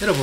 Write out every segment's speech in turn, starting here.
여러분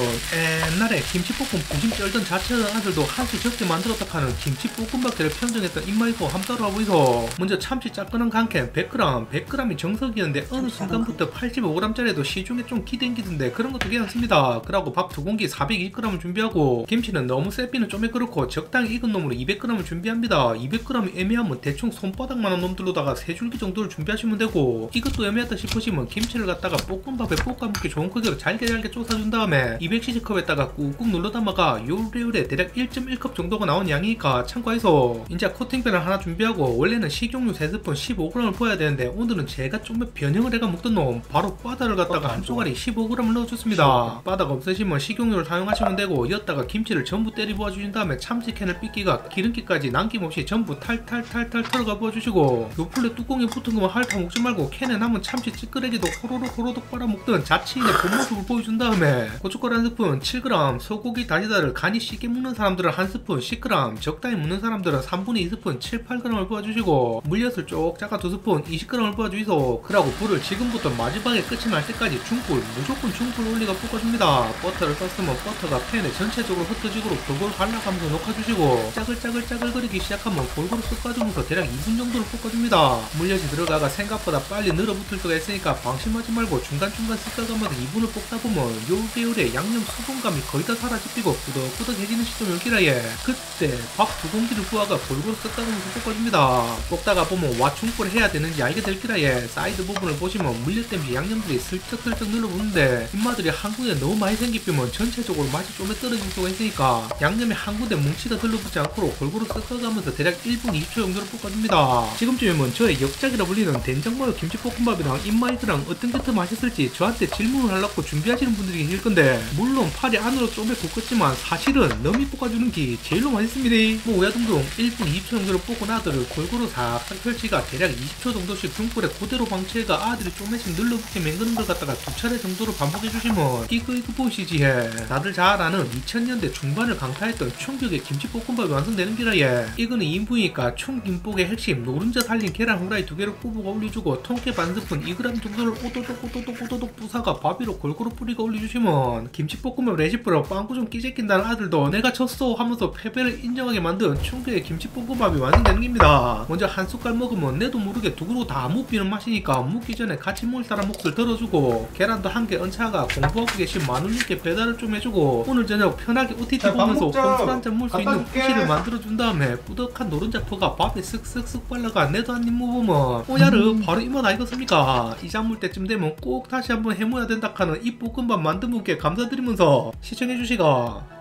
옛날에 김치볶음 쩔던 자취하던 아들도 한수 적게 만들었다 하는 김치볶음밥들을 평정했던 입맛이고 함 따라와 보이소 먼저 참치 짜끈한 간캔 100g 100g이 정석이었는데 어느 순간부터 85g짜리도 시중에 좀 기댕기던데 그런 것도 괜찮습니다. 그러고 밥 두 공기 420g을 준비하고 김치는 너무 쎄비는 좀에 그렇고 적당히 익은 놈으로 200g을 준비합니다. 200g이 애매하면 대충 손바닥만한 놈들로다가 세 줄기 정도를 준비하시면 되고 이것도 애매하다 싶으시면 김치를 갖다가 볶음밥에 볶아 먹기 좋은 크기로 잘게 잘게 쪼사준 다음에 200cc컵에다가 꾹꾹 눌러 담아가 요래요래 대략 1.1컵 정도가 나온 양이니까 참고해서. 이제 코팅팬을 하나 준비하고 원래는 식용유 3스푼 15g을 부어야 되는데 오늘은 제가 좀 변형을 해가 먹던 놈. 바로 버터를 갖다가 한 쪼가리 15g을 넣어줬습니다. 버터가 없으시면 식용유를 사용하시면 되고 여따가 김치를 전부 때리 부어주신 다음에 참치캔을 삐끼가 기름기까지 남김없이 전부 탈탈탈탈 털어가 부어주시고 요 플레 뚜껑에 붙은 거만 핥아 먹지 말고 캔에 남은 참치 찌끄레기도 호로록 호로록 빨아먹던 자취인의 본 모습을 보여준 다음에 고춧가루 한 스푼 7g 소고기 다시다를 간이 쎄게 먹는 사람들은 한 스푼 10g 적당히 먹는 사람들은 3분의 2스푼 7, 8g을 부어주시고 물엿을 쪽 짜가 2스푼 20g을 부어주이소. 그러고 불을 지금부터 마지막에 끝이 날 때까지 중불 무조건 중불 올리가 볶아줍니다. 버터를 썼으면 버터가 팬에 전체적으로 흩어지도록 골고루 발라가면서 녹여주시고 짜글짜글 짜글거리기 시작하면 골고루 섞어주면서 대략 2분 정도를 볶아줍니다. 물엿이 들어가가 생각보다 빨리 늘어붙을 수가 있으니까 방심하지 말고 중간중간 섞어가면서 2분을 볶다 보면 요래요 래 양념 수분감이 거의 다 사라지고 꾸덕꾸덕해지는 시점이 올기라 예 그때 밥 두 공기를 부어가 골고루 섞어가면서 볶아줍니다. 볶다가 보면 와 중불 해야 되는지 알게 될 기라 예 사이드 부분을 보시면 물엿 때문에 양념들이 슬쩍슬쩍 눌러붙는데 임마들이 한 군데 너무 많이 생기면 전체적으로 맛이 좀 떨어질 수가 있으니까 양념이 한 군데 뭉치가 들러붙지 않고 골고루 섞어가면서 대략 1분 20초 정도를 볶아줍니다. 지금쯤이면 저의 역작이라 불리는 된장마요 김치볶음밥이랑 입마이드랑 어떤 게 더 맛있을지 저한테 질문을 하려고 준비하시는 분들이 계실 건데 물론 팔이 안으로 쪼매 굽겠지만 사실은 남이 볶아주는 게 제일로 맛있습니다. 뭐 우야둥둥 1분 20초 정도를 볶고 나들을 골고루 싹싹 펼치가 대략 20초 정도씩 중불에 그대로 방치해가 아들이 쪼매씩 눌러붙게 맹그는 걸 갖다가 두 차례 정도로 반복해주시면 이거 이거 보시지 해. 다들 잘 아는 2000년대 중반을 강타했던 충격의 김치볶음밥이 완성되는 기라 예 이거는 2인분이니까 총 김복의 핵심 노른자 살린 계란 후라이 두 개를 꼬부가 올려주고 통깨 반 스푼 2g 정도를 오도독 오도독 오도독 부사가 밥 위로 골고루 뿌리가 올려주시면 김치볶음밥 레시피로 빵꾸 좀 끼재낀다는 아들도 내가 쳤어 하면서 패배를 인정하게 만든 충격의 김치볶음밥이 완성되는 겁니다 먼저 한 숟갈 먹으면 내도 모르게 두 그릇 다 묵비는 맛이니까 묵기 전에 같이 먹을 사람 몫을 들어주고 계란도 한 개 얹혀가 공부하고 계신 마누님께 배달을 좀 해주고 오늘 저녁 편하게 OTT 보면서. 혼술 한잔 먹을 수 있는. 후기를 만들어준 다음에 뿌덕한 노른자 퍼가 밥에 쓱쓱쓱 발라가 내도 한 입 먹으면 오야르 바로 이만 아니겠습니까 이 작물 때쯤 되면 꼭 다시 한번 해모야 된다 하는 이 볶음밥 만든 분께 감사드리면서 시청해주시고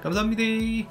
감사합니다